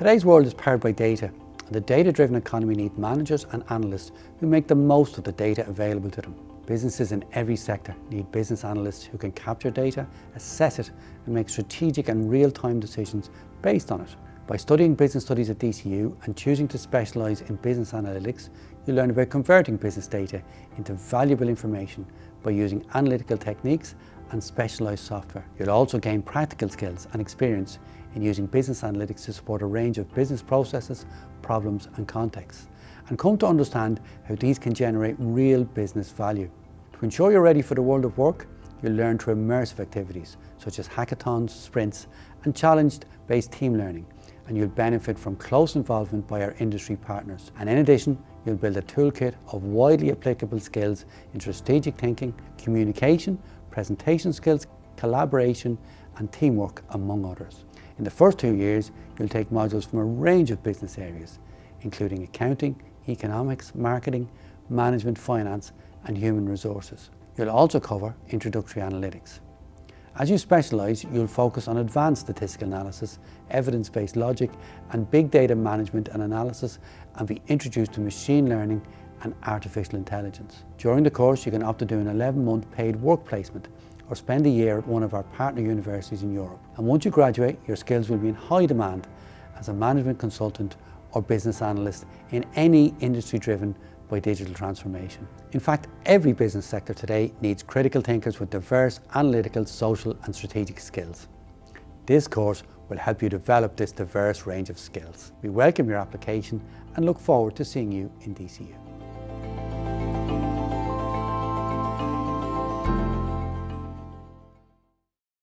Today's world is powered by data, and the data-driven economy needs managers and analysts who make the most of the data available to them. Businesses in every sector need business analysts who can capture data, assess it, and make strategic and real-time decisions based on it. By studying business studies at DCU and choosing to specialise in business analytics, you learn about converting business data into valuable information by using analytical techniques and specialised software. You'll also gain practical skills and experience in using business analytics to support a range of business processes, problems and contexts, and come to understand how these can generate real business value. To ensure you're ready for the world of work, you'll learn through immersive activities such as hackathons, sprints and challenge-based team learning and you'll benefit from close involvement by our industry partners. And in addition, you'll build a toolkit of widely applicable skills in strategic thinking, communication, presentation skills, collaboration and teamwork among others. In the first two years, you'll take modules from a range of business areas, including accounting, economics, marketing, management, finance and human resources. You'll also cover introductory analytics. As you specialise, you'll focus on advanced statistical analysis, evidence-based logic and big data management and analysis and be introduced to machine learning and artificial intelligence. During the course, you can opt to do an 11-month paid work placement or spend a year at one of our partner universities in Europe. And once you graduate, your skills will be in high demand as a management consultant or business analyst in any industry-driven by digital transformation. In fact, every business sector today needs critical thinkers with diverse analytical, social and strategic skills. This course will help you develop this diverse range of skills. We welcome your application and look forward to seeing you in DCU.